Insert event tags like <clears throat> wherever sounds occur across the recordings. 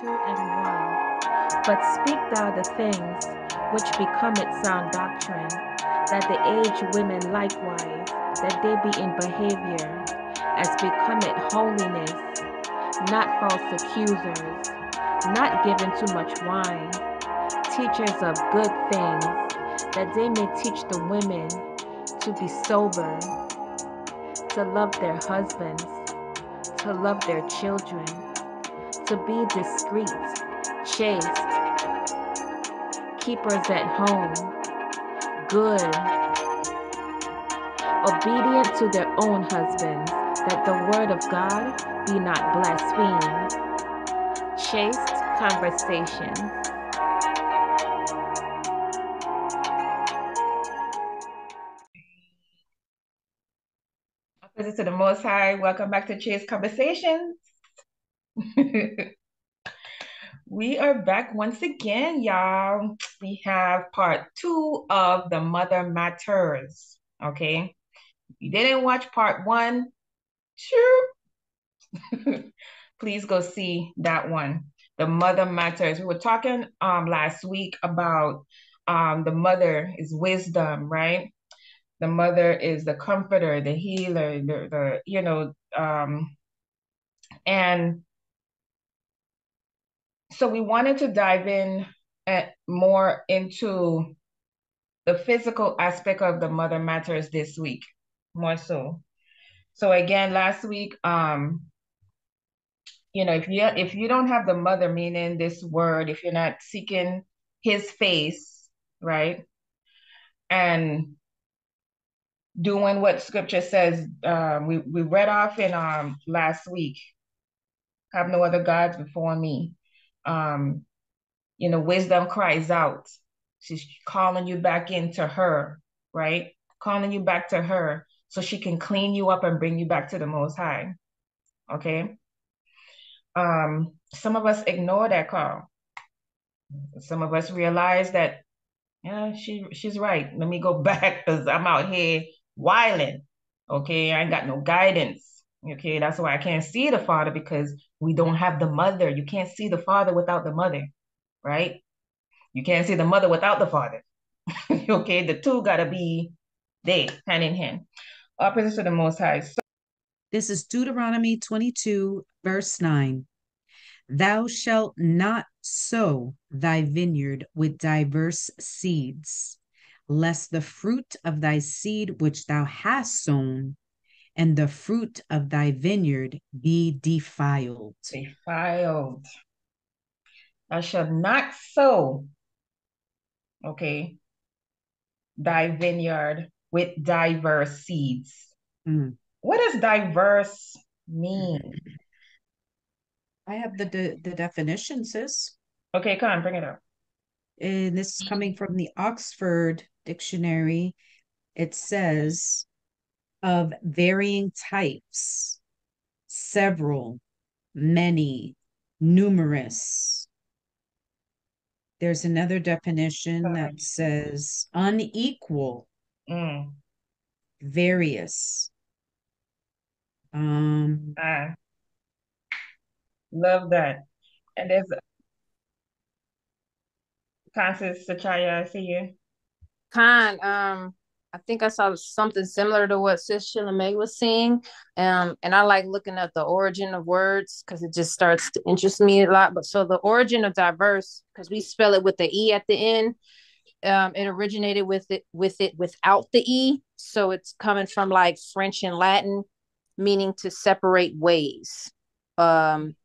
two and one. But speak thou the things which become it sound doctrine, that the aged women likewise, that they be in behavior, as become it holiness, not false accusers, not given too much wine, teachers of good things, that they may teach the women to be sober, to love their husbands, to love their children, to be discreet, chaste, keepers at home, good, obedient to their own husbands, that the word of God be not blasphemed, chaste conversation. Praise to the Most High. Welcome back to Chaste Conversations. <laughs> we are back once again, y'all. We have part two of the Mother Matters. Okay. If you didn't watch part one, sure. <laughs> Please go see that one. The Mother Matters. We were talking um last week about um the mother is wisdom, right? the mother is the comforter, the healer, the, the you know, um, and so we wanted to dive in at more into the physical aspect of the mother matters this week, more so. So again, last week, um, you know, if you if you don't have the mother meaning this word, if you're not seeking his face, right? And doing what scripture says. Um, we, we read off in um last week, have no other gods before me. Um, you know, wisdom cries out. She's calling you back into her, right? Calling you back to her so she can clean you up and bring you back to the most high. Okay. Um, some of us ignore that call. Some of us realize that, yeah, she she's right. Let me go <laughs> back because I'm out here whiling. Okay, I ain't got no guidance. Okay, that's why I can't see the father because we don't have the mother. You can't see the father without the mother, right? You can't see the mother without the father. <laughs> okay, the two gotta be there, hand in hand. Praises to the Most High. So- this is Deuteronomy 22, verse 9. Thou shalt not sow thy vineyard with diverse seeds lest the fruit of thy seed which thou hast sown and the fruit of thy vineyard be defiled. Defiled. Thou shalt not sow, okay, thy vineyard with diverse seeds. Mm. What does diverse mean? I have the the, the definition, sis. Okay, come on, bring it up. And this is coming from the Oxford dictionary, it says of varying types, several, many, numerous. There's another definition that says unequal, mm. various. Um, ah, love that. And there's Constance Sachaya, I see you. Kind, um, I think I saw something similar to what Sis May was saying. Um, and I like looking at the origin of words because it just starts to interest me a lot. But so the origin of diverse, because we spell it with the E at the end, um, it originated with it with it without the E. So it's coming from like French and Latin, meaning to separate ways. Um,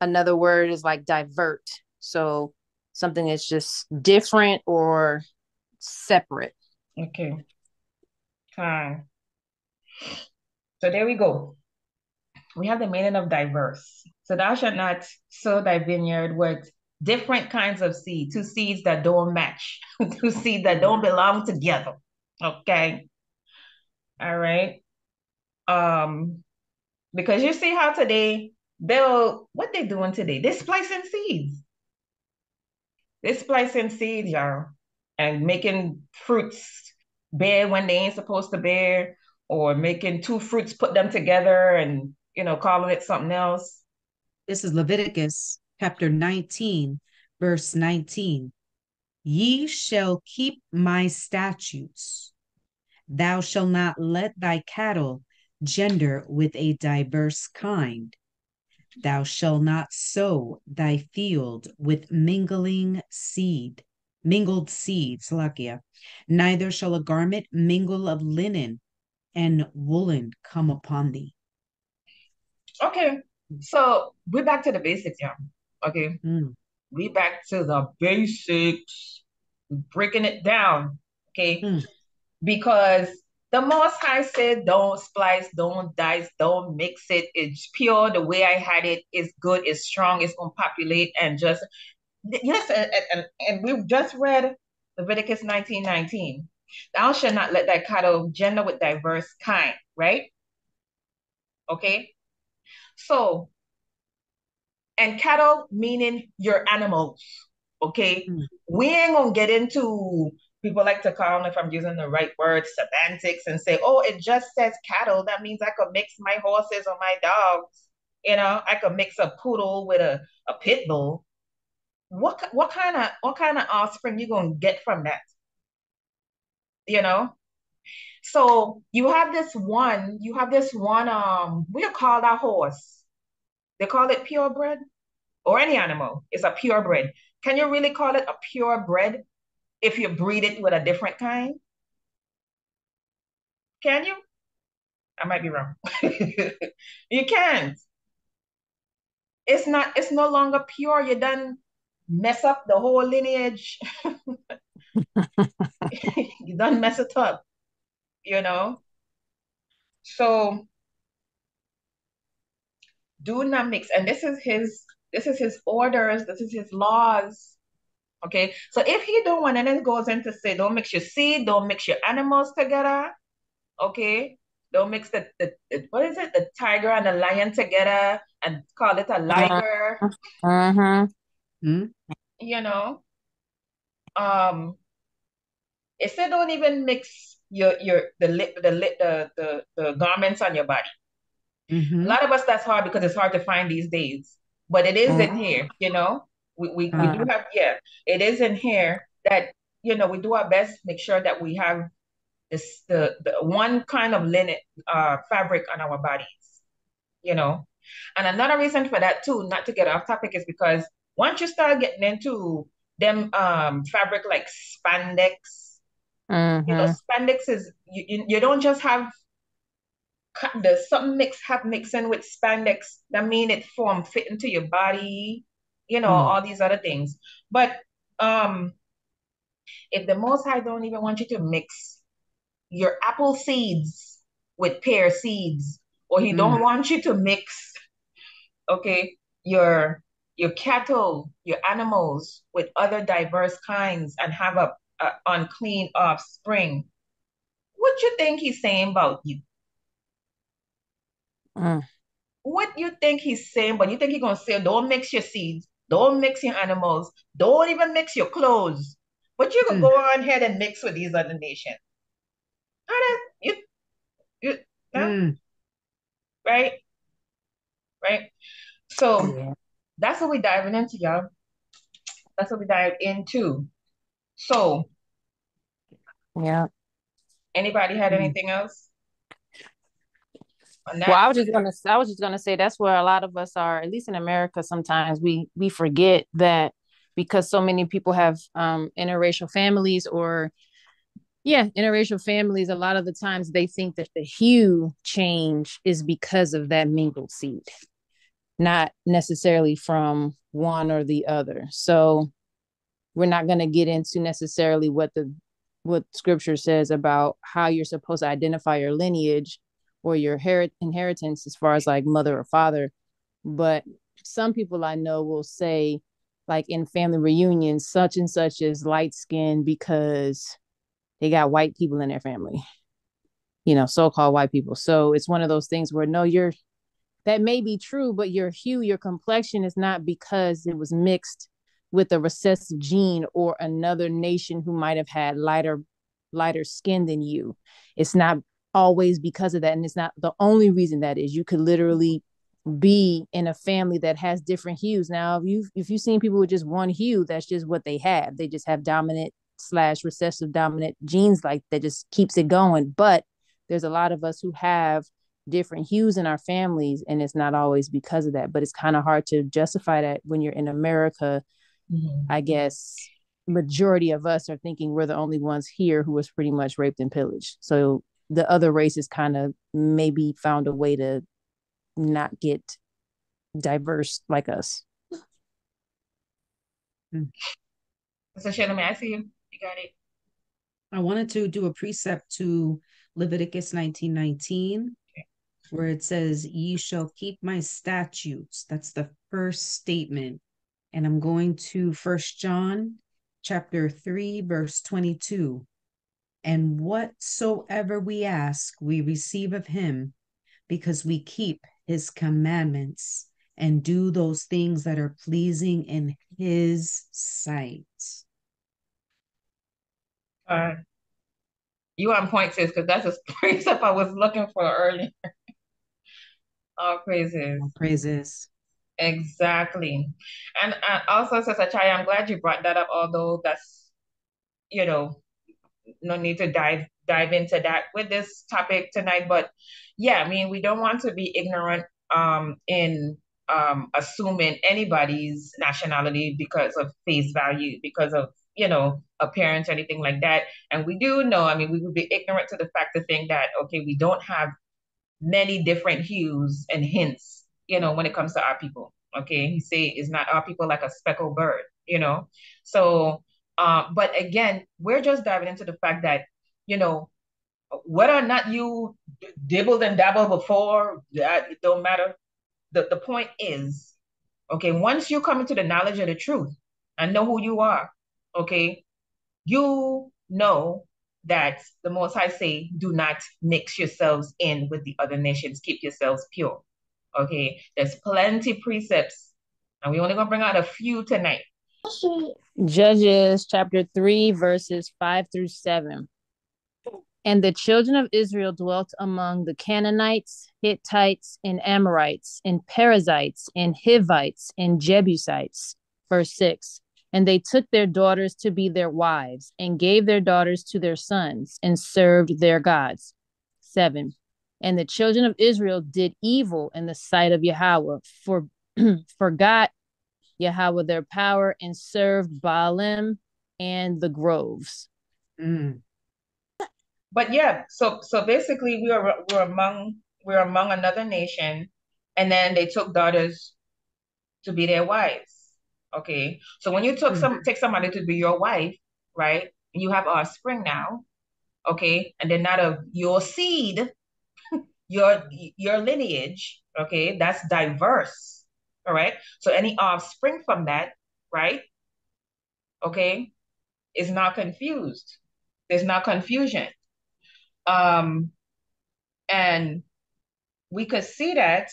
another word is like divert. So something that's just different or separate. Okay. Fine. So there we go. We have the meaning of diverse. So thou shalt not sow thy vineyard with different kinds of seed, two seeds that don't match, <laughs> two seeds that don't belong together. Okay. All right. Um, because you see how today they'll what they're doing today? They're splicing seeds. They're splicing seeds, y'all and making fruits bear when they ain't supposed to bear, or making two fruits, put them together and, you know, calling it something else. This is Leviticus. chapter 19, verse 19. Ye shall keep my statutes. Thou shalt not let thy cattle gender with a diverse kind. Thou shalt not sow thy field with mingling seed, mingled seeds, Lakia. Neither shall a garment mingle of linen and woolen come upon thee. Okay, so we're back to the basics, yeah. Okay, Mm, we back to the basics, breaking it down. Okay, Mm. because the Most High said, "Don't splice, don't dice, don't mix it. It's pure. The way I had it is good. It's strong. It's gonna populate and just yes." And and, and we just read Leviticus nineteen nineteen. Thou shalt not let thy cattle gender with diverse kind. Right? Okay. So, and cattle meaning your animals. Okay. Mm. We ain't gonna get into people like to call if I'm using the right word, semantics, and say, oh, it just says cattle. That means I could mix my horses or my dogs. You know, I could mix a poodle with a, a pit bull. What what kind of what kind of offspring you gonna get from that? You know? So you have this one, you have this one, um, you call that horse? They call it purebred or any animal. It's a purebred. Can you really call it a purebred if you breed it with a different kind? Can you? I might be wrong. <laughs> You can't. It's not, it's no longer pure. You done mess up the whole lineage. <laughs> you don't mess it up, you know? So do not mix. And this is his, this is his orders, this is his laws. Okay. So if he don't want, and then it goes into say, don't mix your seed, don't mix your animals together. Okay. Don't mix the, the, the what is it? The tiger and the lion together and call it a liger, Uh-huh. Mm, you know. Um, it said don't even mix your your the lip the lip the, the the garments on your body. A mhm, lot of us that's hard because it's hard to find these days, but it is in here, you know. We we, we do Uh-huh. have yeah, it is in here that you know we do our best make sure that we have this the the one kind of linen uh fabric on our bodies, you know. And another reason for that too, not to get off topic, is because once you start getting into them um fabric like spandex, you know, Uh-huh. spandex is you you, you don't just have the something mix have mixing with spandex that mean it form fit into your body, you know, Mm. all these other things. But um if the Most High don't even want you to mix your apple seeds with pear seeds, or he don't Mm. want you to mix, okay, your your cattle, your animals with other diverse kinds and have a, a unclean offspring, what you think he's saying about you? Mm. What you think he's saying, but you think he's gonna say, don't mix your seeds, don't mix your animals, don't even mix your clothes. But you can Mm. go on ahead and mix with these other nations. You you huh? mm. right? Right? So Yeah. That's what we're diving into, y'all. That's what we dive into. So Yeah. anybody had Mm. anything else Well, I was just gonna I was just gonna say that's where a lot of us are, at least in America, sometimes we we forget that because so many people have um interracial families or yeah, interracial families, a lot of the times they think that the hue change is because of that mingled seed, not necessarily from one or the other. So we're not going to get into necessarily what the what scripture says about how you're supposed to identify your lineage or your herit- inheritance as far as like mother or father but some people i know will say like in family reunions such and such is light skinned because they got white people in their family you know so-called white people so it's one of those things where no you're that may be true but your hue your complexion is not because it was mixed with a recessive gene or another nation who might have had lighter lighter skin than you it's not always because of that and it's not the only reason that is you could literally be in a family that has different hues. Now, if you if you've seen people with just one hue, that's just what they have. They just have dominant slash recessive dominant genes like that just keeps it going. But there's a lot of us who have different hues in our families, and it's not always because of that. But it's kind of hard to justify that when you're in America. Mm-hmm. I guess majority of us are thinking we're the only ones here who was pretty much raped and pillaged. So the other races kind of maybe found a way to not get diverse like us. So Shayla, may I see you? You got it. I wanted to do a precept to Leviticus 19:19, where it says, Ye shall keep my statutes. That's the first statement. And I'm going to First John chapter 3, verse 22. And whatsoever we ask, we receive of him, because we keep his commandments and do those things that are pleasing in his sight. Uh, you on point, sis, because that's a <laughs> precept I was looking for earlier. All praises. All praises. Exactly. And uh, also, Sister Chai, I'm glad you brought that up, although that's, you know, no need to dive dive into that with this topic tonight. But yeah, I mean, we don't want to be ignorant um, in um, assuming anybody's nationality because of face value, because of you know appearance, anything like that. And we do know, I mean, we would be ignorant to the fact to think that okay, we don't have many different hues and hints, you know, when it comes to our people. Okay, he say is not our people like a speckled bird, you know. So, uh, but again, we're just diving into the fact that you know whether or not you dibbled and dabbled before, that it don't matter. The the point is, okay, once you come into the knowledge of the truth and know who you are, okay, you know that the most High say, do not mix yourselves in with the other nations. Keep yourselves pure. Okay, there's plenty precepts, and we only gonna bring out a few tonight. Judges chapter three, verses five through seven. And the children of Israel dwelt among the Canaanites, Hittites, and Amorites, and Perizzites, and Hivites, and Jebusites. Verse 6 And they took their daughters to be their wives, and gave their daughters to their sons, and served their gods. 7 And the children of Israel did evil in the sight of Yahweh, for <clears throat> forgot Yahweh their power, and served Baalim and the groves. Mm but yeah, so so basically we were we're among we're among another nation, and then they took daughters to be their wives. Okay, so when you took mm-hmm. some take somebody to be your wife, right? You have offspring now, okay, and then out of your seed, <laughs> your your lineage, okay. That's diverse, all right. So any offspring from that, right? Okay, is not confused. There's not confusion. Um, and we could see that.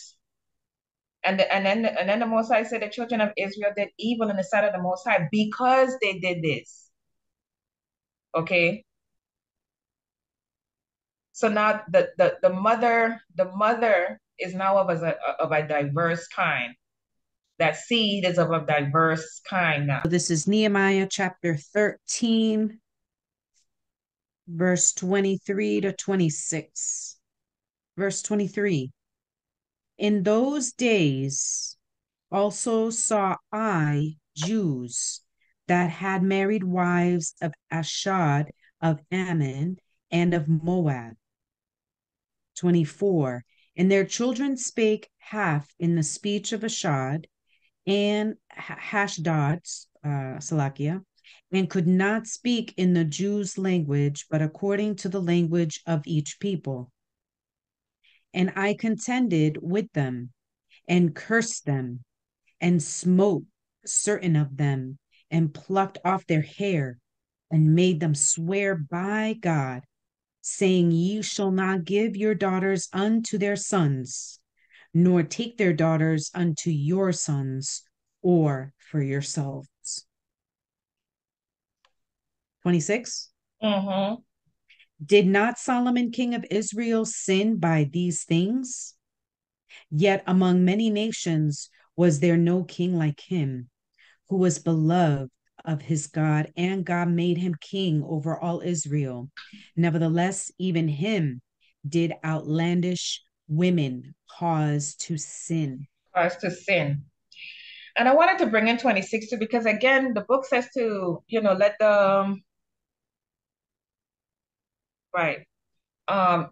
And, the, and then and then the Most High said the children of Israel did evil in the sight of the Most High because they did this. Okay. So now the, the, the mother the mother is now of a of a diverse kind. That seed is of a diverse kind now. This is Nehemiah chapter 13, verse 23 to 26. Verse 23 In those days also saw I Jews that had married wives of Ashdod, of Ammon, and of Moab. 24 And their children spake half in the speech of Ashdod and Hashdod, uh, Salakia, and could not speak in the Jews' language, but according to the language of each people. And I contended with them, and cursed them, and smote certain of them, and plucked off their hair, and made them swear by God, saying, Ye shall not give your daughters unto their sons, nor take their daughters unto your sons, or for yourselves. 26. Mm-hmm. Did not Solomon, king of Israel, sin by these things? Yet among many nations was there no king like him, who was beloved of his God, and God made him king over all Israel. Nevertheless, even him did outlandish women cause to sin. Cause to sin. And I wanted to bring in 26 too, because again, the book says to, you know, let the right. Um,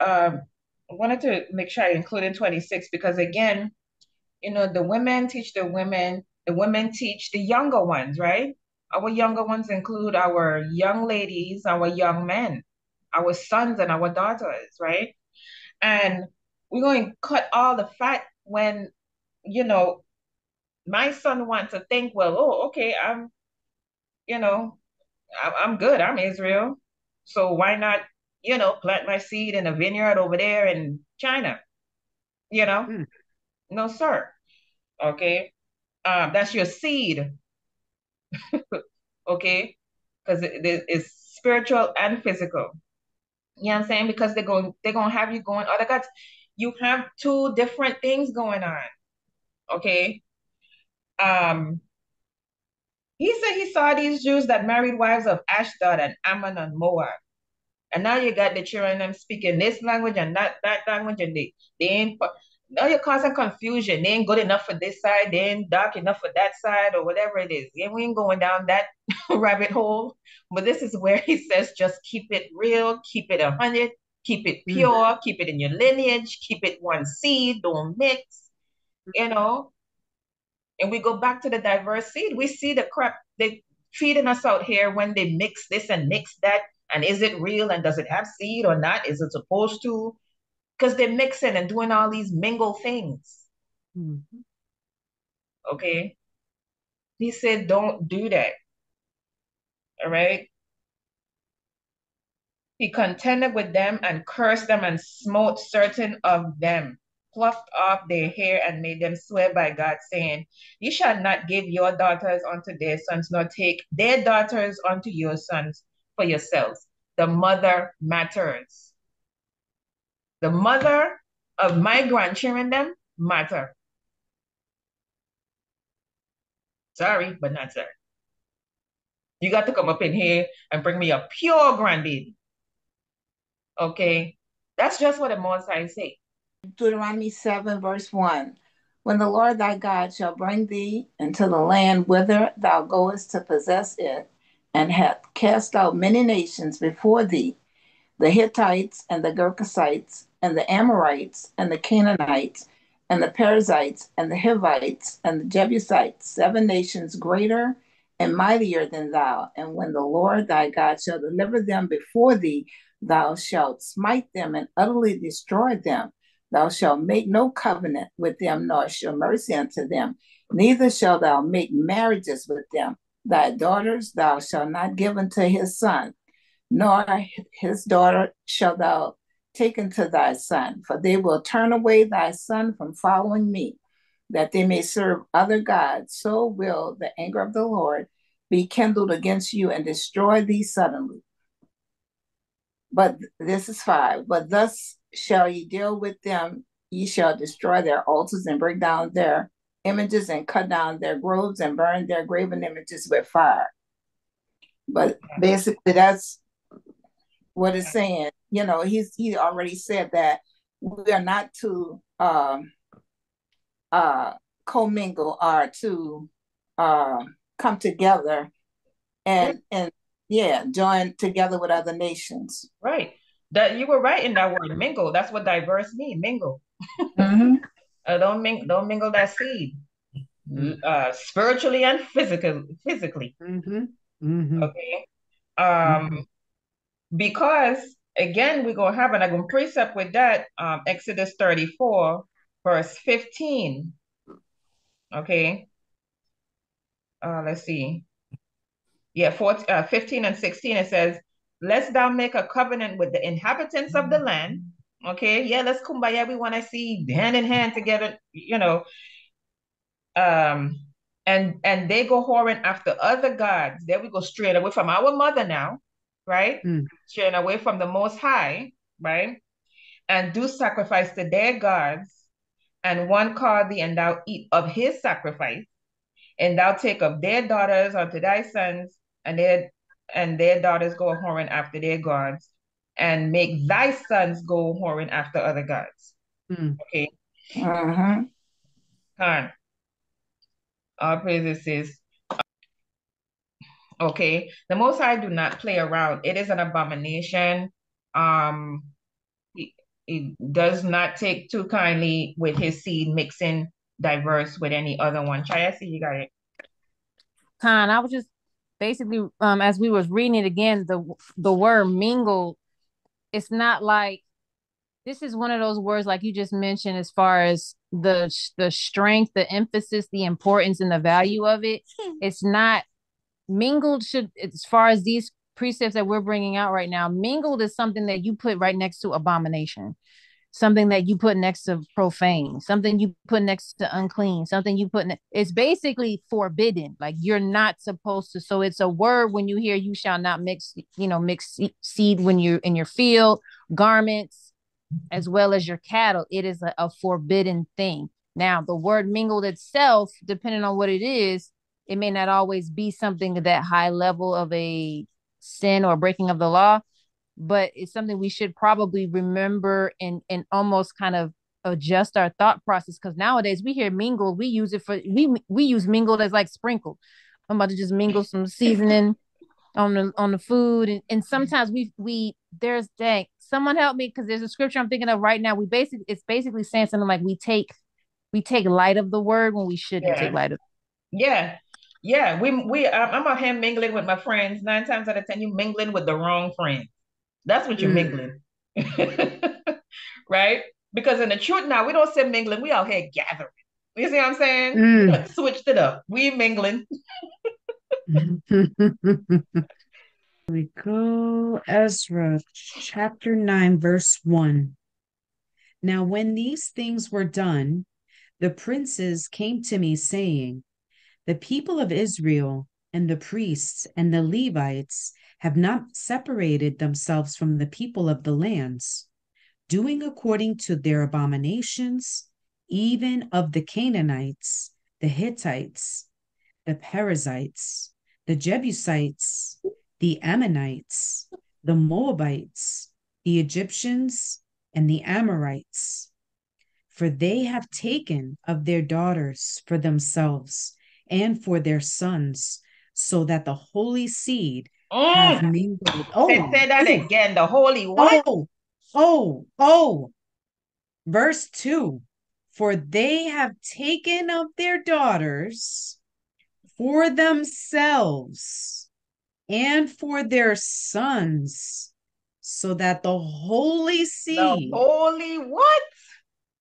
um, I wanted to make sure I include in 26 because again, you know, the women teach the women, the women teach the younger ones, right? Our younger ones include our young ladies, our young men, our sons and our daughters, right? And we're going to cut all the fat when, you know, my son wants to think, well, oh, okay, I'm, you know, I'm good. I'm Israel. So why not, you know, plant my seed in a vineyard over there in China? You know? Mm. No, sir. Okay. Um, that's your seed. <laughs> okay? Because it, it, it's spiritual and physical. You know what I'm saying? Because they're going, they're gonna have you going other gods. You have two different things going on. Okay. Um, he said he saw these Jews that married wives of Ashdod and Ammon and Moab. And now you got the children them speaking this language and that that language, and they they ain't now you're causing confusion. They ain't good enough for this side, they ain't dark enough for that side, or whatever it is. And we ain't going down that <laughs> rabbit hole. But this is where he says just keep it real, keep it a hundred, keep it mm. pure, mm-hmm. keep it in your lineage, keep it one seed, don't mix, you know. And we go back to the diverse seed. We see the crap they feeding us out here when they mix this and mix that. And is it real? And does it have seed or not? Is it supposed to? Because they're mixing and doing all these mingle things. Mm-hmm. Okay. He said, don't do that. All right. He contended with them and cursed them and smote certain of them plucked off their hair and made them swear by God, saying, You shall not give your daughters unto their sons, nor take their daughters unto your sons for yourselves. The mother matters. The mother of my grandchildren, them matter. Sorry, but not sorry. You got to come up in here and bring me a pure grandbaby. Okay? That's just what the Most High say. Deuteronomy 7, verse 1. When the Lord thy God shall bring thee into the land whither thou goest to possess it, and hath cast out many nations before thee, the Hittites and the Girgashites and the Amorites and the Canaanites and the Perizzites and the Hivites and the Jebusites, seven nations greater and mightier than thou. And when the Lord thy God shall deliver them before thee, thou shalt smite them and utterly destroy them Thou shalt make no covenant with them, nor show mercy unto them. Neither shalt thou make marriages with them. Thy daughters thou shalt not give unto his son, nor his daughter shalt thou take unto thy son, for they will turn away thy son from following me, that they may serve other gods. So will the anger of the Lord be kindled against you and destroy thee suddenly. But this is five. But thus shall ye deal with them, ye shall destroy their altars and break down their images and cut down their groves and burn their graven images with fire. But basically, that's what it's saying. You know, he's he already said that we are not to um, uh, commingle or to uh, come together and and yeah, join together with other nations. Right. That you were right in that word, mingle. That's what diverse mean, mingle. Mm-hmm. uh, don't mingle, don't mingle that seed. Uh, spiritually and physical, physically. Mm-hmm. Mm-hmm. Okay. Um, mm-hmm. because again, we're gonna have an precept with that. Um, Exodus 34, verse 15. Okay. Uh, let's see. Yeah, 14, uh, 15 and 16, it says, Lest thou make a covenant with the inhabitants of the land. Okay, yeah, let's kumbaya. We want to see hand in hand together, you know. Um, and and they go whoring after other gods. There we go straight away from our mother now, right? Mm. Straight away from the most high, right? And do sacrifice to their gods and one call thee, and thou eat of his sacrifice, and thou take of their daughters unto thy sons, and their and their daughters go whoring after their gods, and make thy sons go whoring after other gods. Mm. Okay. Mm-hmm. Khan. All praises is okay. The Most High do not play around. It is an abomination. Um, he, he does not take too kindly with his seed mixing diverse with any other one. Chaya, see you got it. Khan, I was just basically um as we was reading it again, the the word mingle, it's not like this is one of those words like you just mentioned as far as the the strength, the emphasis, the importance and the value of it. <laughs> It's not mingled should as far as these precepts that we're bringing out right now, mingled is something that you put right next to abomination something that you put next to profane, something you put next to unclean, something you put ne- it's basically forbidden. Like you're not supposed to. So it's a word when you hear you shall not mix, you know, mix seed when you're in your field, garments, as well as your cattle. It is a, a forbidden thing. Now, the word mingled itself, depending on what it is, it may not always be something that high level of a sin or breaking of the law but it's something we should probably remember and and almost kind of adjust our thought process because nowadays we hear mingled we use it for we we use mingled as like sprinkled i'm about to just mingle some seasoning <laughs> on the on the food and, and sometimes we we there's dang someone help me because there's a scripture i'm thinking of right now we basically it's basically saying something like we take we take light of the word when we shouldn't Yeah. take light of Yeah. Yeah, we we I'm I'm out here mingling with my friends. Nine times out of ten, you mingling with the wrong friend. That's what you're Mm. mingling. <laughs> right? Because in the truth now, we don't say mingling, we out here gathering. You see what I'm saying? Mm. Switched it up. We mingling. <laughs> <laughs> we go Ezra chapter 9 verse 1 Now when these things were done the princes came to me saying the people of Israel and the priests and the Levites have not separated themselves from the people of the lands doing according to their abominations even of the Canaanites the Hittites the Perizzites, the Jebusites, the Ammonites, the Moabites, the Egyptians, and the Amorites. For they have taken of their daughters for themselves and for their sons, so that the holy seed Mm. mingled. Oh, Say, say that ooh, again. The holy what? oh, oh, oh. Verse 2 For they have taken of their daughters for themselves and for their sons, so that the holy The seed, holy what?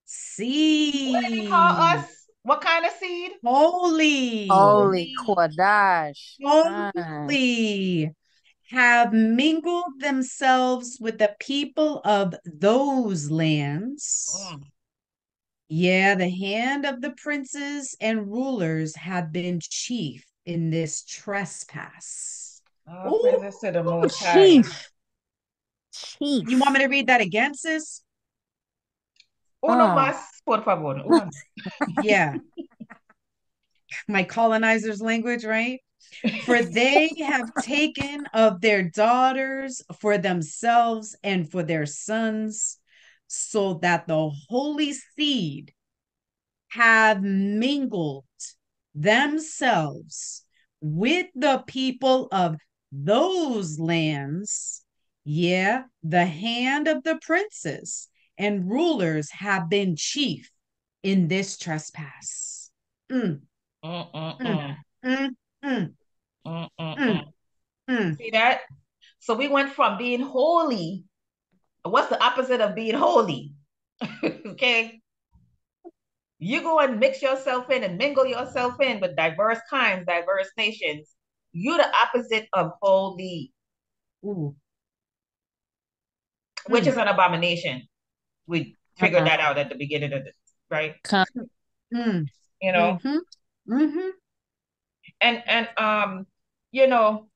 seed, What did he call us? What kind of seed? holy, holy Holy. Kodash. Holy, have mingled themselves with the people of those lands. Mm. Yeah, the hand of the princes and rulers have been chief in this trespass. Oh, Ooh, praises to the Most Chief. Chief. You want me to read that again, sis? Uno Oh. oh. más, por favor. <laughs> Yeah. My colonizer's language, right? For they have taken of their daughters for themselves and for their sons, so that the holy seed have mingled themselves with the people of those lands. Yeah, the hand of the princes and rulers have been chief in this trespass. Mm, Mm. See that? So we went from being holy. What's the opposite of being holy? <laughs> okay. You go and mix yourself in and mingle yourself in with diverse kinds, diverse nations. You're the opposite of holy, Ooh. which Mm. is an abomination. We figured Uh-huh. that out at the beginning of this, right? Khan. Mm. You know, Mhm. Mhm. and and um, you know,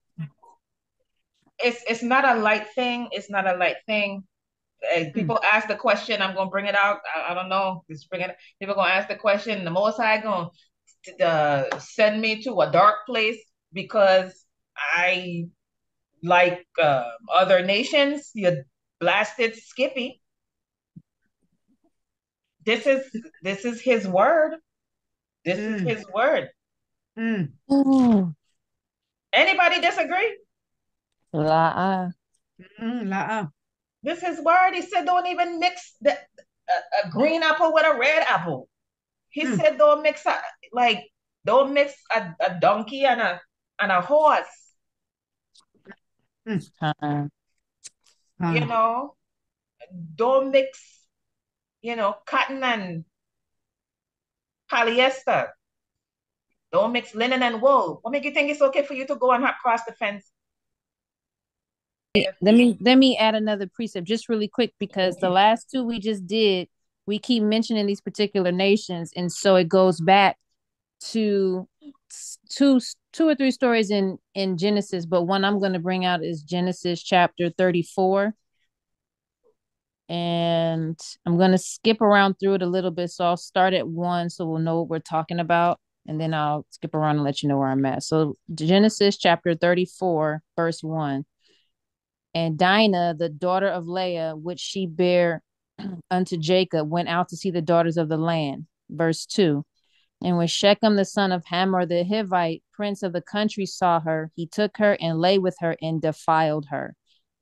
it's it's not a light thing. It's not a light thing. uh, people mm. ask the question, I'm gonna bring it out. I, I don't know. Just bring it. People gonna ask the question. The Most High gonna uh, send me to a dark place because I like uh, other nations. You blasted Skippy. This is this is his word. This mm. is his word. Mm. Anybody disagree? La. Mm, la. This is word. He said, don't even mix the, a, a green apple with a red apple. He mm. said, don't mix a, like don't mix a, a donkey and a and a horse. Mm. Uh-uh. You know, don't mix, you know, cotton and polyester. Don't mix linen and wool. What make you think it's okay for you to go and cross the fence? Let me let me add another precept just really quick because the last two we just did, we keep mentioning these particular nations, and so it goes back to two two or three stories in in Genesis, but one I'm going to bring out is Genesis chapter 34. And I'm going to skip around through it a little bit. So I'll start at one so we'll know what we're talking about. And then I'll skip around and let you know where I'm at. So Genesis chapter 34, verse 1. And Dinah, the daughter of Leah, which she bare <clears throat> unto Jacob, went out to see the daughters of the land. Verse 2. And when Shechem, the son of Hamor the Hivite, prince of the country, saw her, he took her and lay with her and defiled her.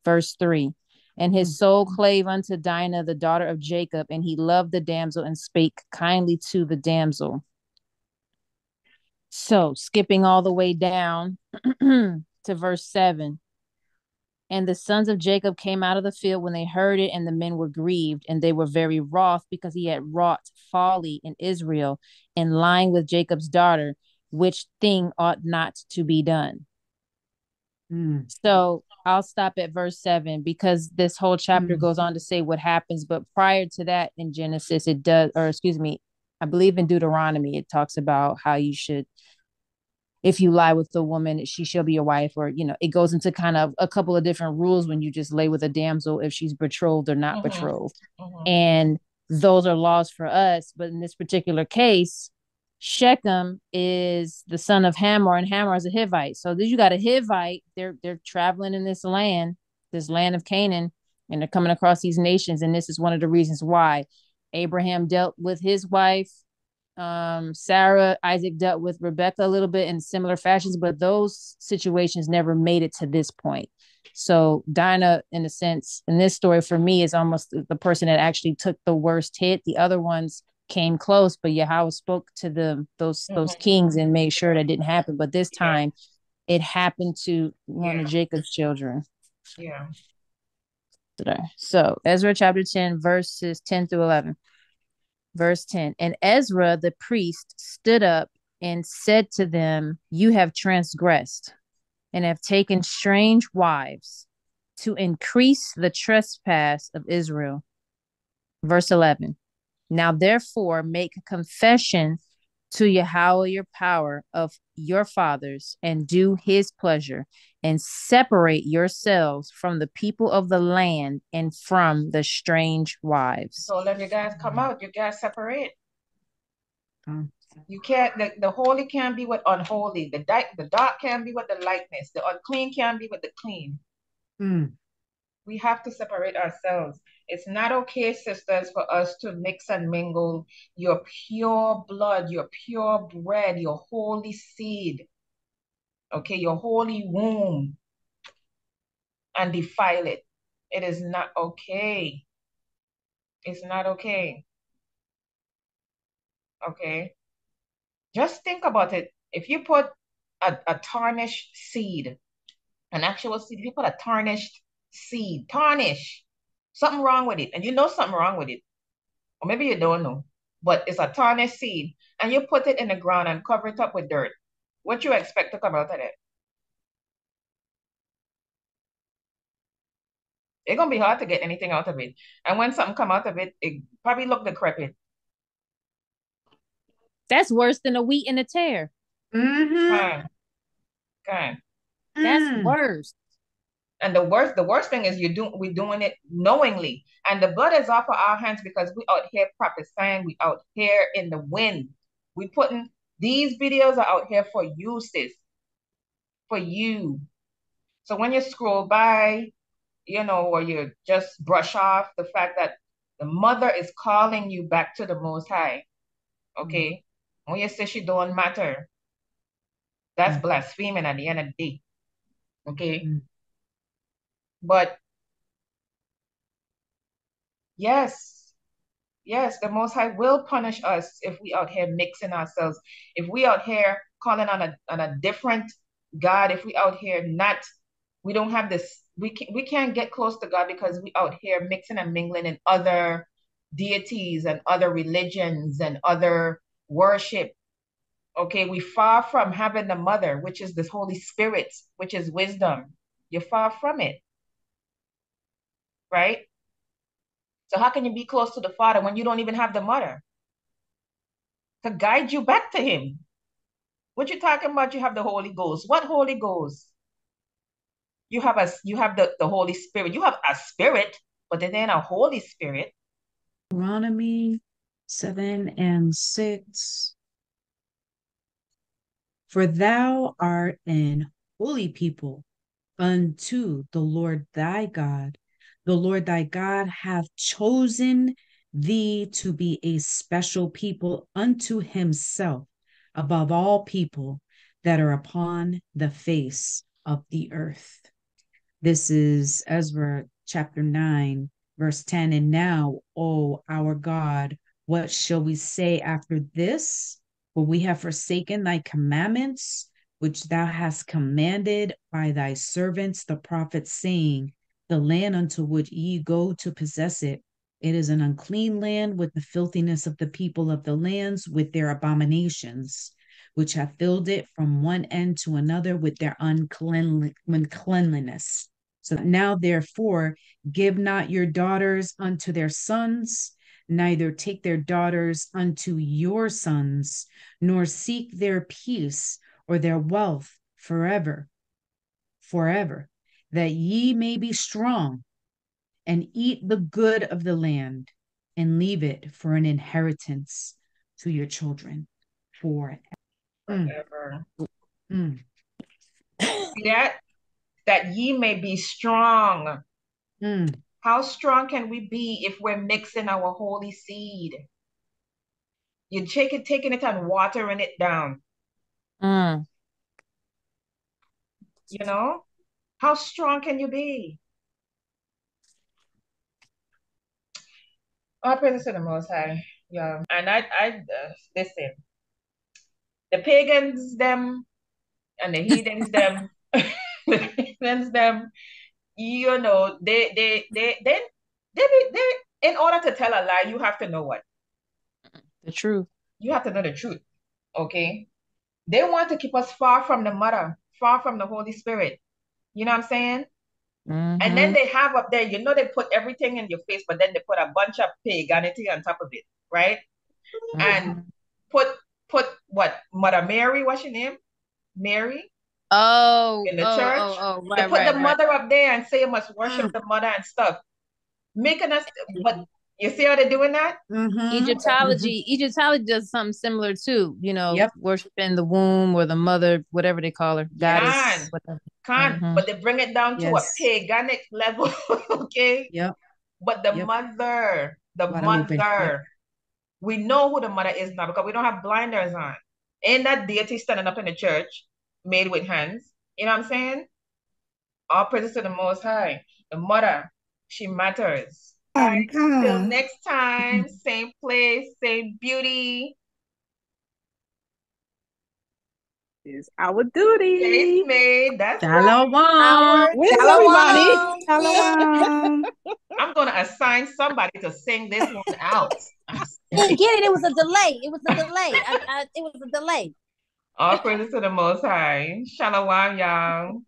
Verse 3 And his mm. soul clave unto Dinah, the daughter of Jacob, and he loved the damsel and spake kindly to the damsel. So, skipping all the way down <clears throat> to verse 7 and the sons of Jacob came out of the field when they heard it, and the men were grieved, and they were very wroth because he had wrought folly in Israel in lying with Jacob's daughter, which thing ought not to be done. Mm. So I'll stop at verse seven because this whole chapter mm. goes on to say what happens. But prior to that in Genesis, it does, or excuse me, I believe in Deuteronomy, it talks about how you should if you lie with a woman, she shall be your wife, or you know, it goes into kind of a couple of different rules when you just lay with a damsel if she's betrothed or not mm-hmm. betrothed. Mm-hmm. And those are laws for us. But in this particular case, Shechem is the son of Hamor, and Hamor is a Hivite. So you got a Hivite, they're they're traveling in this land, this land of Canaan, and they're coming across these nations. And this is one of the reasons why Abraham dealt with his wife um, Sarah, Isaac dealt with Rebecca a little bit in similar fashions, but those situations never made it to this point. So Dinah, in a sense, in this story for me, is almost the person that actually took the worst hit. The other ones came close, but Yahweh spoke to the those mm-hmm. those kings and made sure that didn't happen. But this time, yeah. it happened to one yeah. of Jacob's children. Yeah. So Ezra chapter 10, verses 10 through 11. Verse 10 And Ezra the priest stood up and said to them, You have transgressed and have taken strange wives to increase the trespass of Israel. Verse 11 Now therefore make confession to Yahweh your power of your fathers and do his pleasure and separate yourselves from the people of the land and from the strange wives. So let you guys come out. You guys separate. You can't the, the holy can't be with unholy. The di- the dark can be with the lightness. The unclean can't be with the clean. Mm. We have to separate ourselves. It's not okay, sisters, for us to mix and mingle your pure blood, your pure bread, your holy seed, okay, your holy womb, and defile it. It is not okay. It's not okay. Okay. Just think about it. If you put a, a tarnished seed, an actual seed, if you put a tarnished seed, tarnish, something wrong with it, and you know something wrong with it, or maybe you don't know, but it's a tarnished seed, and you put it in the ground and cover it up with dirt, what you expect to come out of it? It's gonna be hard to get anything out of it. And when something come out of it, it probably look decrepit. That's worse than a wheat and a tare. Mm-hmm. Okay. Okay. That's mm. worse. And the worst, the worst thing is you do we're doing it knowingly. And the blood is off of our hands because we out here prophesying, we out here in the wind. We putting these videos are out here for you, sis. For you. So when you scroll by, you know, or you just brush off the fact that the mother is calling you back to the most high. Okay. Mm-hmm. When you say she don't matter, that's mm-hmm. blaspheming at the end of the day. Okay. Mm-hmm. But yes, yes, the Most High will punish us if we out here mixing ourselves, if we out here calling on a on a different God, if we out here not, we don't have this, we can we can't get close to God because we out here mixing and mingling in other deities and other religions and other worship. Okay, we far from having the mother, which is the Holy Spirit, which is wisdom. You're far from it right? So how can you be close to the Father when you don't even have the mother to guide you back to Him? What you talking about? You have the Holy Ghost. What Holy Ghost? You have a you have the, the Holy Spirit. You have a spirit, but then ain't a Holy Spirit. Deuteronomy 7 and 6. For thou art an holy people unto the Lord thy God the Lord thy God hath chosen thee to be a special people unto himself above all people that are upon the face of the earth. This is Ezra chapter 9, verse 10. And now, O our God, what shall we say after this? For we have forsaken thy commandments, which thou hast commanded by thy servants, the prophets, saying, the land unto which ye go to possess it. It is an unclean land with the filthiness of the people of the lands, with their abominations, which have filled it from one end to another with their uncleanliness. So now, therefore, give not your daughters unto their sons, neither take their daughters unto your sons, nor seek their peace or their wealth forever, forever that ye may be strong and eat the good of the land and leave it for an inheritance to your children forever. Forever. Mm. That that ye may be strong. Mm. How strong can we be if we're mixing our holy seed? You take it, taking it and watering it down. Mm. You know? How strong can you be? All praise to the Most High. Yeah, and I, I uh, listen. The pagans, them, and the heathens, them, <laughs> the heathens, them. You know, they, they, they, they, they, they. In order to tell a lie, you have to know what the truth. You have to know the truth. Okay. They want to keep us far from the mother, far from the Holy Spirit. You know what I'm saying? Mm-hmm. And then mm-hmm. they have up there, you know, they put everything in your face, but then they put a bunch of paganity on top of it, right? Mm-hmm. And put put what Mother Mary, what's your name? Mary. Oh, in the oh, church. Oh, oh, right, they put right, the mother up there and say you must worship mm. the mother and stuff, making us. But you see how they're doing that? Mm-hmm. Egyptology, mm-hmm. Egyptology does something similar too. You know, yep. worshiping the womb or the mother, whatever they call her, goddess. Can, can, mm-hmm. but they bring it down to a paganic level. <laughs> okay. Yep. But the yep. mother, the Guadalupe. mother, yep. we know who the mother is now because we don't have blinders on. Ain't that deity standing up in the church, made with hands? You know what I'm saying? All praises to the Most High. The mother, she matters Till next time, same place, same beauty. Is our duty. It's made. That's Shalom. Right. Where's everybody? Shalom. <laughs> I'm gonna assign somebody to sing this one out. <laughs> Didn't get it. It was a delay. It was a delay. I, I, it was a delay. All praises to the Most High. Shalom, y'all.